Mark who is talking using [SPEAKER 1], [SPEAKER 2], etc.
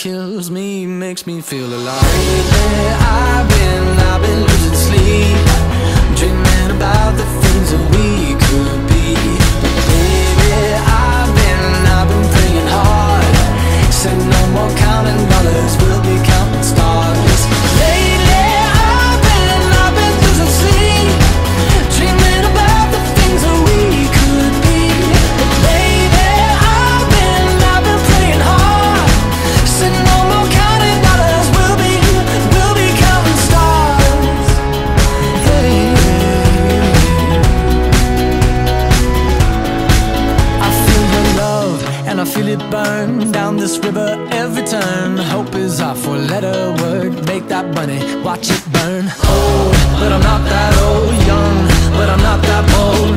[SPEAKER 1] Kills me makes me feel alive. Lately, I've been, I've been losing it burn down this river every turn. Hope is our four-letter word. Make that money, watch it burn. Old, but I'm not that old. Young, but I'm not that bold.